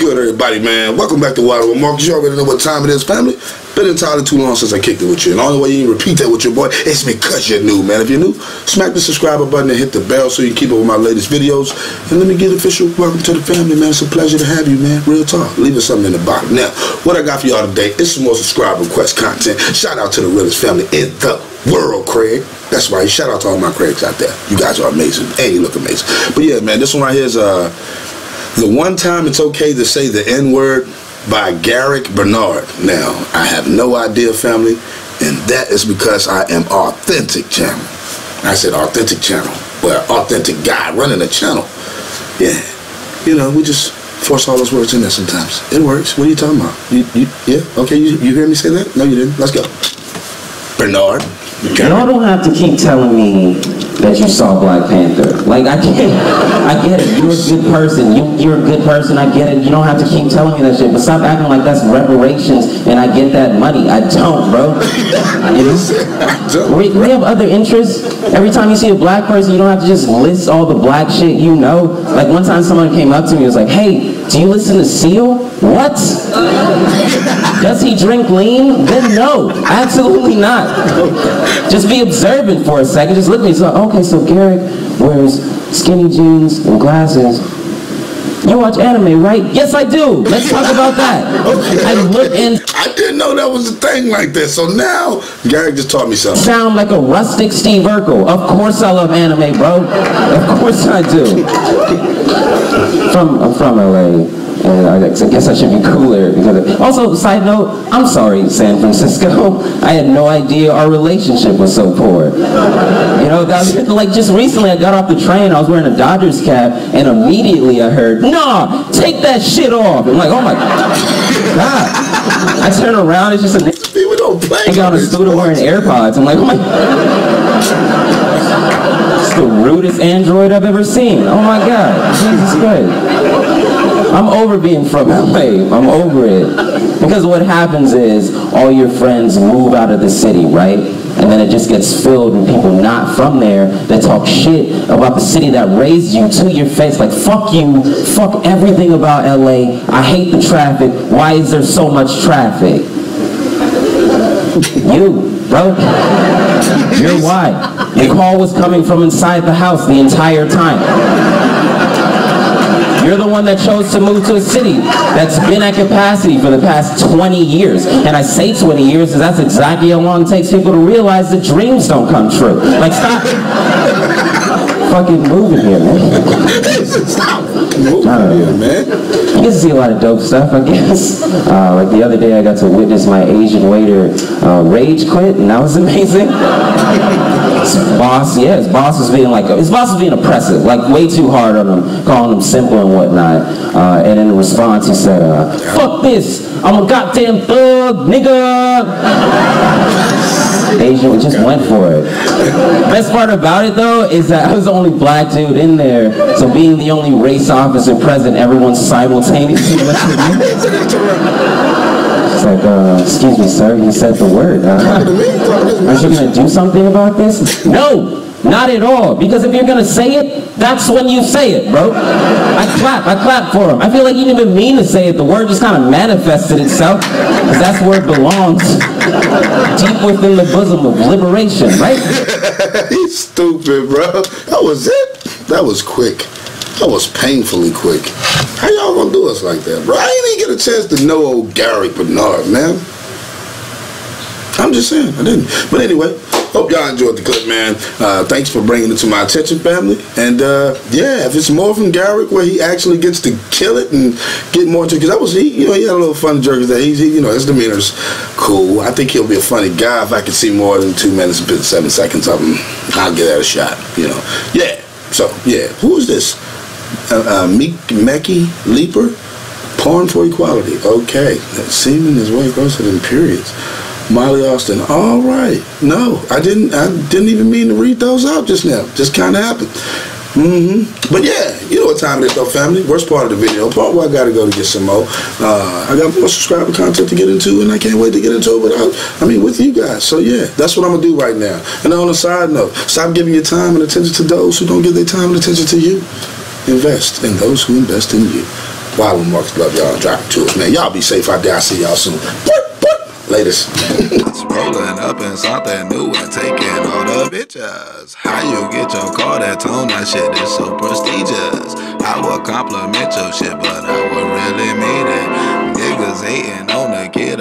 good, everybody, man? Welcome back to Wild'n with Marcus. You already know what time it is, family. Been entirely too long since I kicked it with you. And the only way you can repeat that with your boy is because you're new, man. If you're new, smack the subscriber button and hit the bell so you can keep up with my latest videos. And let me get official welcome to the family, man. It's a pleasure to have you, man. Real talk. Leave us something in the bottom. Now, what I got for y'all today is some more subscriber request content. Shout out to the realest family in the world, Craig. That's right. Shout out to all my Craigs out there. You guys are amazing. And you look amazing. But yeah, man, this one right here is uh the one time it's okay to say the N word by Garrick Bernard. Now, I have no idea, family, and that is because I am authentic channel. I said authentic channel, but authentic guy running a channel. Yeah, you know, we just force all those words in there sometimes. It works. What are you talking about? You, you, yeah, okay, you, you hear me say that? No, you didn't. Let's go. Bernard. Y'all don't have to keep telling me that you saw Black Panther. Like I get, I get it. You're a good person. You, you're a good person. I get it. You don't have to keep telling me that shit. But stop acting like that's reparations and I get that money. I don't, bro. We, we have other interests. Every time you see a black person, you don't have to just list all the black shit you know. Like one time someone came up to me and was like, hey, do you listen to Seal? What? Does he drink lean? Then no, absolutely not. Just be observant for a second. Just look at me. So, okay, so Garrick wears skinny jeans and glasses. You watch anime, right? Yes, I do. Let's talk about that. Okay. I look and I didn't know that was a thing like that. So now, Garrick just taught me something. sound like a rustic Steve Urkel. Of course I love anime, bro. Of course I do. From I'm from LA, and I guess I should be cooler because. Also, side note, I'm sorry, San Francisco. I had no idea our relationship was so poor. You know, that was, like just recently, I got off the train. I was wearing a Dodgers cap, and immediately I heard, "Nah, take that shit off." I'm like, "Oh my god!" I turn around, it's just a. People don't play. I got a scooter wearing. AirPods. I'm like, oh my. It's the rudest Android I've ever seen. Oh my God. Jesus Christ. I'm over being from LA. I'm over it. Because what happens is all your friends move out of the city, right? And then it just gets filled with people not from there that talk shit about the city that raised you to your face. Like, fuck you, fuck everything about LA. I hate the traffic. Why is there so much traffic? You, bro. You're why. Your call was coming from inside the house the entire time. You're the one that chose to move to a city that's been at capacity for the past 20 years. And I say 20 years because that's exactly how long it takes people to realize that dreams don't come true. Like, stop fucking moving here, man. Stop. Move here, man. You get to see a lot of dope stuff, I guess. Uh, like the other day, I got to witness my Asian waiter uh, rage quit, and that was amazing. Boss, yeah, his boss was being like, his boss was being oppressive, like way too hard on him, calling him simple and whatnot. Uh, and in response, he said, uh, "Fuck this! I'm a goddamn thug, nigga." Asian just went for it. Best part about it though is that I was the only black dude in there, so being the only race officer present, everyone simultaneously It's like, uh, excuse me, sir, you said the word. Uh, aren't you gonna do something about this? No, not at all. Because if you're gonna say it, that's when you say it, bro. I clap, I clap for him. I feel like he didn't even mean to say it. The word just kind of manifested itself, because that's where it belongs. Deep within the bosom of liberation, right? He's stupid, bro. That was it. That was quick. That was painfully quick. How y'all gonna do us like that, bro? I didn't even get a chance to know old Garrick Bernard, man. I'm just saying, I didn't. But anyway, hope y'all enjoyed the clip, man. Uh, thanks for bringing it to my attention, family. And uh, yeah, if it's more from Garrick where he actually gets to kill it and get more into, because that was he, you know, he had a little funny jerk that he's, he, you know, his demeanor's cool. I think he'll be a funny guy if I can see more than two minutes and seven seconds of him. I'll give that a shot, you know. Yeah. So yeah, who is this? Uh, uh, Meek Mecky Leaper. Porn for equality. Okay. That semen is way grosser than periods. Molly Austin. All right. No, I didn't. I didn't even mean to read those out just now. Just kind of happened. Mm-hmm. But yeah, you know what time it is though, family. Worst part of the video, part where I gotta go to get some more. Uh, I got more subscriber content to get into, and I can't wait to get into it without, I mean, with you guys. So yeah, that's what I'm gonna do right now. And on a side note, stop giving your time and attention to those who don't give their time and attention to you. Invest in those who invest in you. Wow, Marcus, love y'all. Drop it to man. Y'all be safe out there. I'll see y'all soon. Latest. Rolling up in something new and taking all the bitches. How you get your car that tone? That shit is so prestigious. I would compliment your shit, but I would really mean it. Niggas hating on the kid.